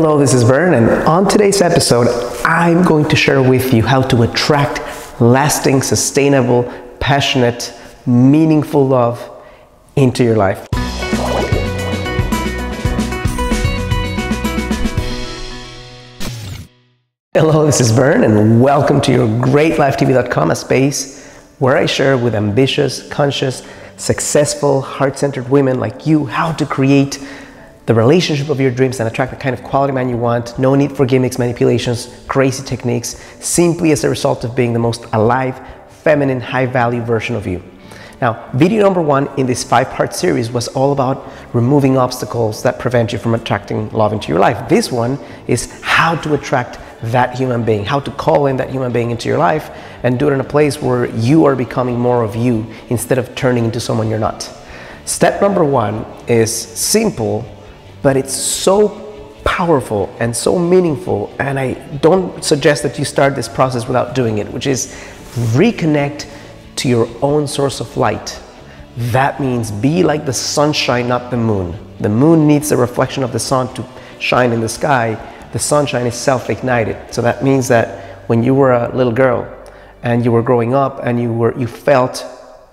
Hello, this is Bern, and on today's episode, I'm going to share with you how to attract lasting, sustainable, passionate, meaningful love into your life. Hello, this is Bern, and welcome to your GreatLifeTV.com, a space where I share with ambitious, conscious, successful, heart centered women like you how to create the relationship of your dreams and attract the kind of quality man you want. No need for gimmicks, manipulations, crazy techniques, simply as a result of being the most alive, feminine, high value version of you. Now, video number one in this five part series was all about removing obstacles that prevent you from attracting love into your life. This one is how to attract that human being, how to call in that human being into your life and do it in a place where you are becoming more of you instead of turning into someone you're not. Step number one is simple but it's so powerful and so meaningful. And I don't suggest that you start this process without doing it, which is reconnect to your own source of light. That means be like the sunshine, not the moon. The moon needs the reflection of the sun to shine in the sky. The sunshine is self ignited. So that means that when you were a little girl and you were growing up and you, were, you felt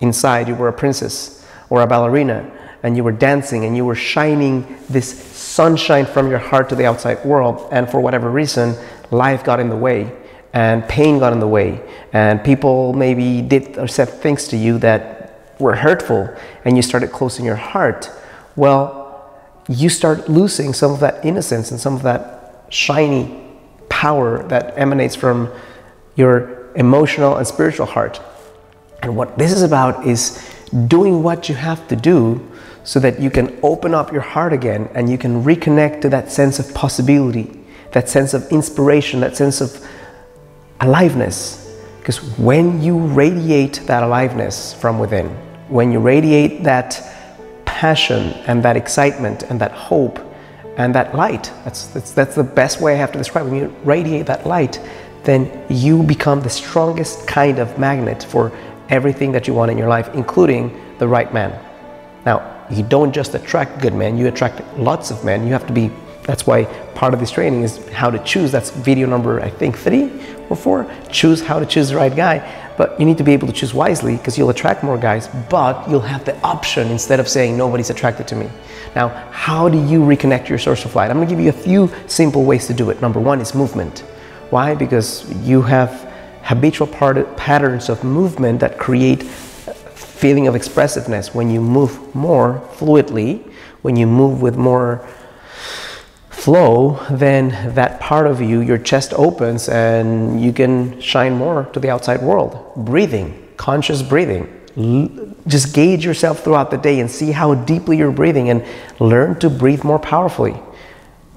inside you were a princess or a ballerina, and you were dancing and you were shining this sunshine from your heart to the outside world. And for whatever reason, life got in the way and pain got in the way. And people maybe did or said things to you that were hurtful and you started closing your heart. Well, you start losing some of that innocence and some of that shiny power that emanates from your emotional and spiritual heart. And what this is about is doing what you have to do so that you can open up your heart again and you can reconnect to that sense of possibility, that sense of inspiration, that sense of aliveness. Because when you radiate that aliveness from within, when you radiate that passion and that excitement and that hope and that light, that's, that's, that's the best way I have to describe it. When you radiate that light, then you become the strongest kind of magnet for everything that you want in your life, including the right man. Now, you don't just attract good men, you attract lots of men. You have to be, that's why part of this training is how to choose. That's video number, I think, three or four. Choose how to choose the right guy. But you need to be able to choose wisely because you'll attract more guys, but you'll have the option instead of saying nobody's attracted to me. Now, how do you reconnect your source of light? I'm gonna give you a few simple ways to do it. Number one is movement. Why? Because you have habitual patterns of movement that create feeling of expressiveness, when you move more fluidly, when you move with more flow, then that part of you, your chest opens and you can shine more to the outside world. Breathing, conscious breathing. just gauge yourself throughout the day and see how deeply you're breathing and learn to breathe more powerfully.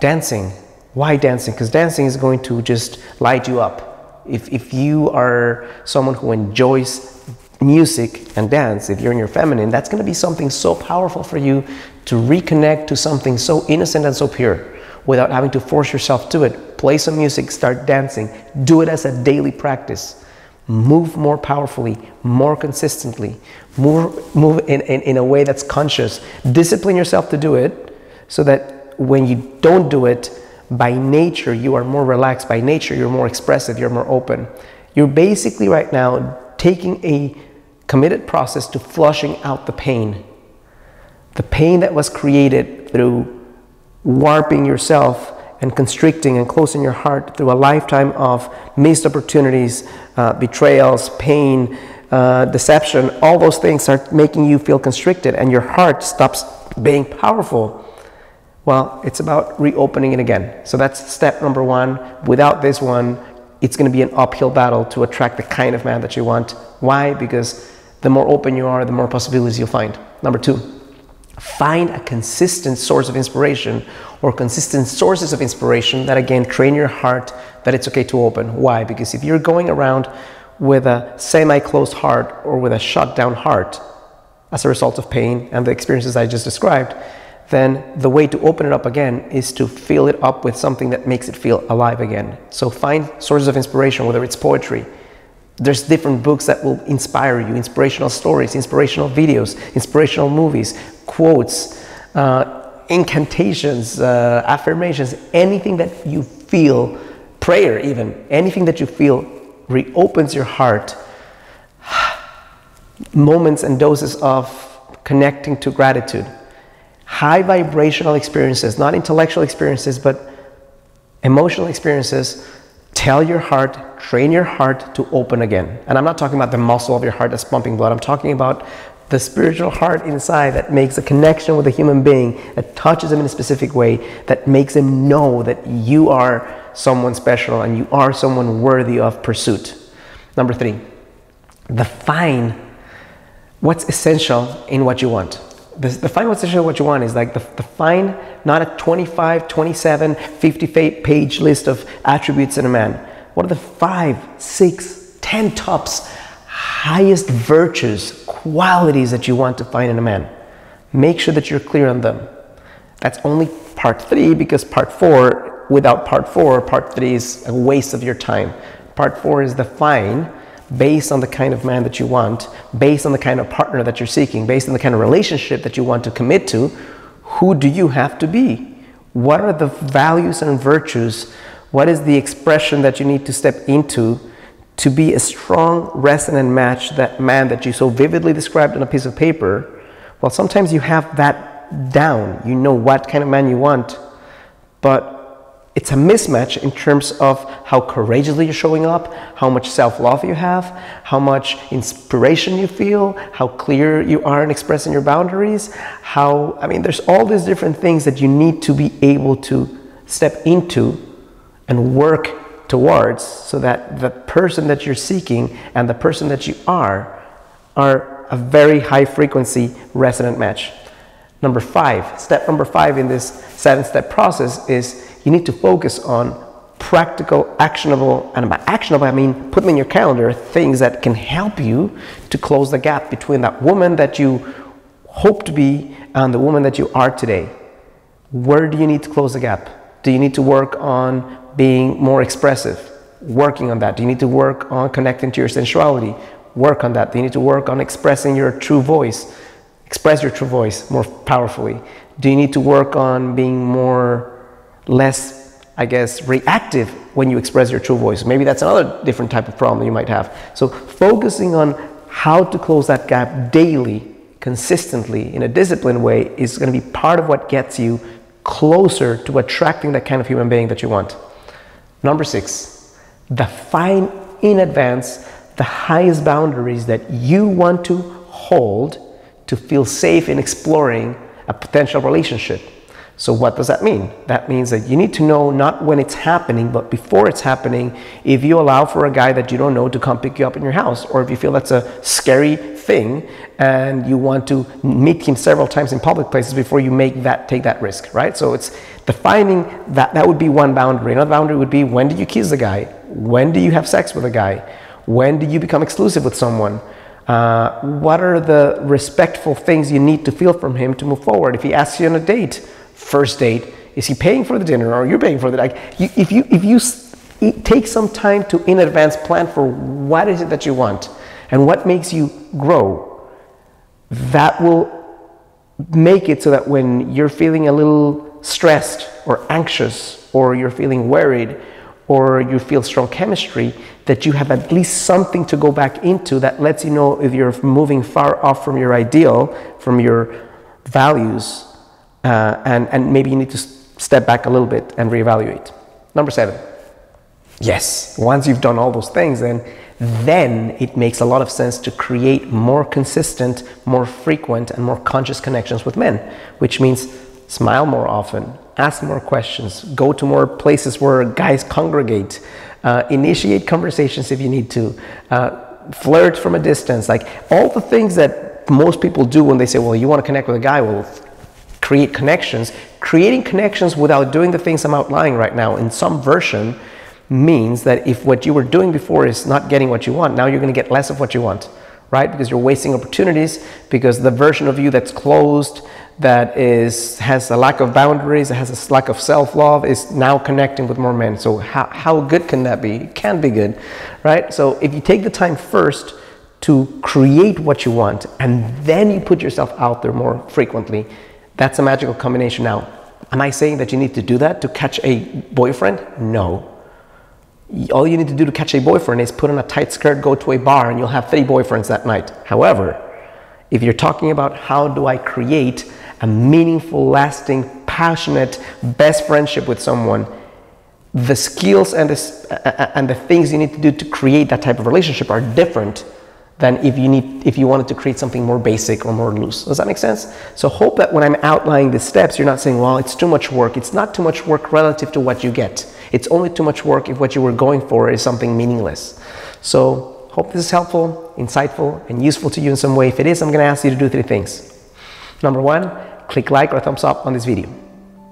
Dancing. Why dancing? Because dancing is going to just light you up. If, if you are someone who enjoys music and dance, if you're in your feminine, that's going to be something so powerful for you to reconnect to something so innocent and so pure without having to force yourself to it. Play some music, start dancing, do it as a daily practice. Move more powerfully, more consistently, more, move in, in, in a way that's conscious. Discipline yourself to do it so that when you don't do it, by nature, you are more relaxed. By nature, you're more expressive, you're more open. You're basically right now taking a committed process to flushing out the pain. The pain that was created through warping yourself and constricting and closing your heart through a lifetime of missed opportunities, uh, betrayals, pain, uh, deception, all those things are making you feel constricted and your heart stops being powerful. Well, it's about reopening it again. So that's step number one. Without this one, it's going to be an uphill battle to attract the kind of man that you want. Why? Because the more open you are, the more possibilities you'll find. Number two, find a consistent source of inspiration or consistent sources of inspiration that again train your heart that it's okay to open. Why? Because if you're going around with a semi closed heart or with a shut down heart as a result of pain and the experiences I just described, then the way to open it up again is to fill it up with something that makes it feel alive again. So find sources of inspiration, whether it's poetry, there's different books that will inspire you, inspirational stories, inspirational videos, inspirational movies, quotes, uh, incantations, uh, affirmations, anything that you feel, prayer even, anything that you feel reopens your heart. Moments and doses of connecting to gratitude. High vibrational experiences, not intellectual experiences, but emotional experiences. Tell your heart, train your heart to open again. And I'm not talking about the muscle of your heart that's pumping blood. I'm talking about the spiritual heart inside that makes a connection with a human being, that touches him in a specific way, that makes him know that you are someone special and you are someone worthy of pursuit. Number three, define what's essential in what you want. Define what's essential in what you want is like define not a 25, 27, 50 page list of attributes in a man. What are the five, six, ten tops highest virtues, qualities that you want to find in a man. Make sure that you're clear on them. That's only part three because part four, without part four, part three is a waste of your time. Part four is define based on the kind of man that you want, based on the kind of partner that you're seeking, based on the kind of relationship that you want to commit to, who do you have to be? What are the values and virtues? What is the expression that you need to step into to be a strong, resonant match, that man that you so vividly described on a piece of paper, well, sometimes you have that down. You know what kind of man you want, but it's a mismatch in terms of how courageously you're showing up, how much self love you have, how much inspiration you feel, how clear you are in expressing your boundaries. How, I mean, there's all these different things that you need to be able to step into and work towards so that the person that you're seeking and the person that you are are a very high frequency resonant match. Number five, step number five in this seven step process is you need to focus on practical, actionable, and by actionable, I mean put them in your calendar, things that can help you to close the gap between that woman that you hope to be and the woman that you are today. Where do you need to close the gap? Do you need to work on being more expressive, working on that. Do you need to work on connecting to your sensuality? Work on that. Do you need to work on expressing your true voice? Express your true voice more powerfully. Do you need to work on being more, less, I guess, reactive when you express your true voice? Maybe that's another different type of problem you might have. So, focusing on how to close that gap daily, consistently, in a disciplined way, is going to be part of what gets you closer to attracting that kind of human being that you want. Number six, define in advance the highest boundaries that you want to hold to feel safe in exploring a potential relationship. So, what does that mean? That means that you need to know not when it's happening, but before it's happening, if you allow for a guy that you don't know to come pick you up in your house, or if you feel that's a scary thing and you want to meet him several times in public places before you make that take that risk, right? So, it's defining that that would be one boundary. Another boundary would be when do you kiss the guy? When do you have sex with a guy? When do you become exclusive with someone? Uh, what are the respectful things you need to feel from him to move forward? If he asks you on a date, first date, is he paying for the dinner or you're paying for the like? You, if you if you take some time to in advance plan for what is it that you want and what makes you grow, that will make it so that when you're feeling a little stressed or anxious or you're feeling worried or you feel strong chemistry, that you have at least something to go back into that lets you know if you're moving far off from your ideal, from your values, uh, and, and maybe you need to step back a little bit and reevaluate. Number seven. Yes, once you've done all those things, then then it makes a lot of sense to create more consistent, more frequent, and more conscious connections with men, which means smile more often, ask more questions, go to more places where guys congregate, uh, initiate conversations if you need to, uh, flirt from a distance, like all the things that most people do when they say, well, you want to connect with a guy, well, create connections. Creating connections without doing the things I'm outlining right now in some version means that if what you were doing before is not getting what you want, now you're going to get less of what you want, right? Because you're wasting opportunities, because the version of you that's closed, that is has a lack of boundaries, has a lack of self-love, is now connecting with more men. So how, how good can that be? It can be good, right? So if you take the time first to create what you want, and then you put yourself out there more frequently, That's a magical combination. Now, am I saying that you need to do that to catch a boyfriend? No. All you need to do to catch a boyfriend is put on a tight skirt, go to a bar, and you'll have three boyfriends that night. However, if you're talking about how do I create a meaningful, lasting, passionate, best friendship with someone, the skills and the, uh, uh, uh, and the things you need to do to create that type of relationship are different than if you need if you wanted to create something more basic or more loose. Does that make sense? So hope that when I'm outlining the steps, you're not saying, well, it's too much work. It's not too much work relative to what you get. It's only too much work if what you were going for is something meaningless. So hope this is helpful, insightful, and useful to you in some way. If it is, I'm going to ask you to do three things. Number one, click like or thumbs up on this video.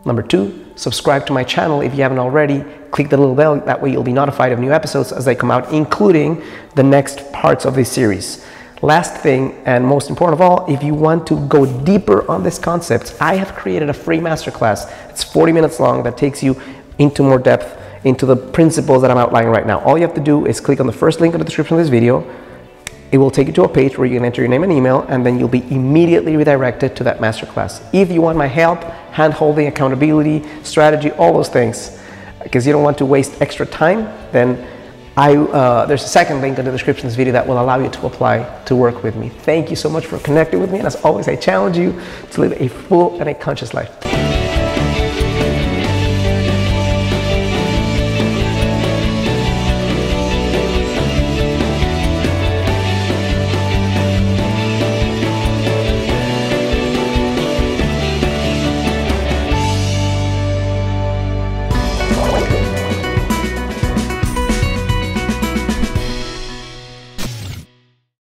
Number two, subscribe to my channel if you haven't already. Click the little bell, that way you'll be notified of new episodes as they come out, including the next parts of this series. Last thing, and most important of all, if you want to go deeper on this concept, I have created a free masterclass. It's 40 minutes long that takes you into more depth into the principles that I'm outlining right now. All you have to do is click on the first link in the description of this video, it will take you to a page where you can enter your name and email and then you'll be immediately redirected to that masterclass. If you want my help, hand-holding, accountability, strategy, all those things, because you don't want to waste extra time, then I, uh, there's a second link in the description of this video that will allow you to apply to work with me. Thank you so much for connecting with me. And as always, I challenge you to live a full and a conscious life.